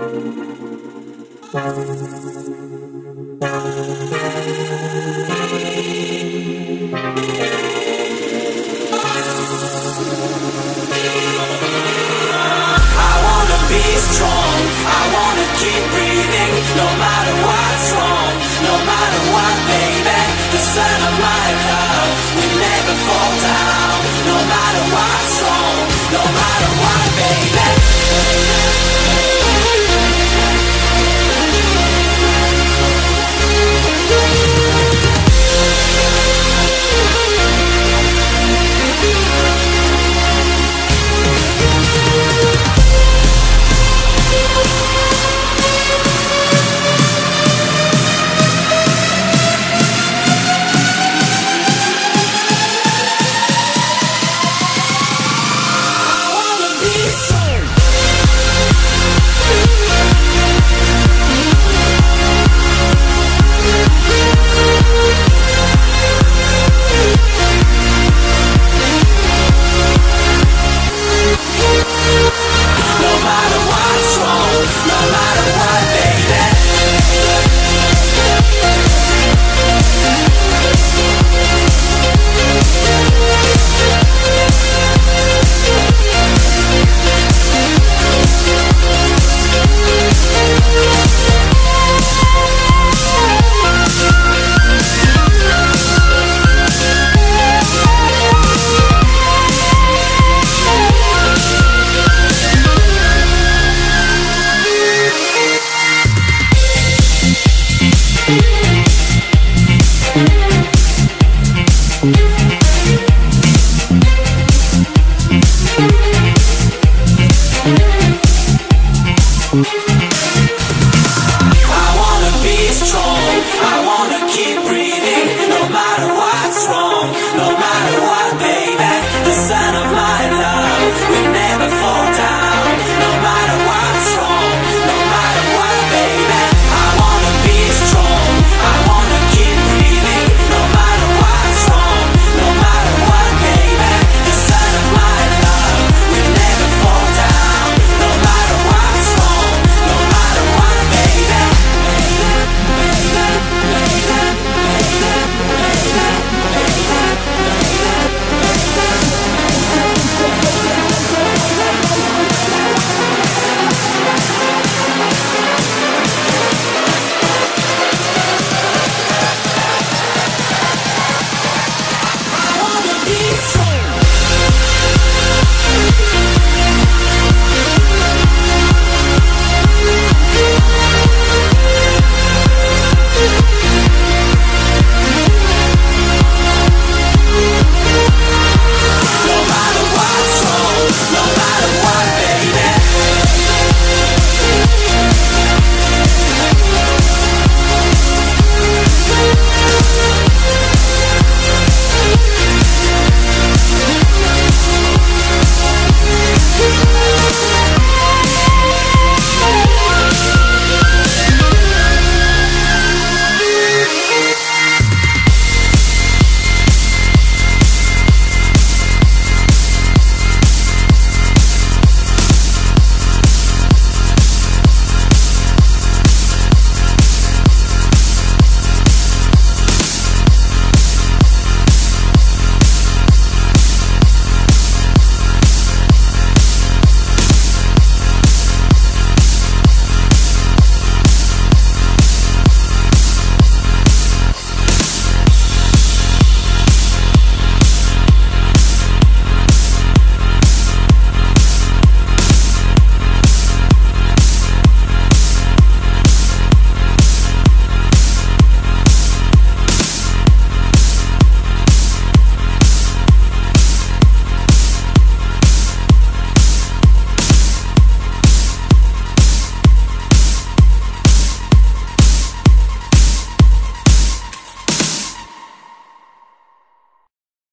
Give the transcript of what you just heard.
Thank you. Thank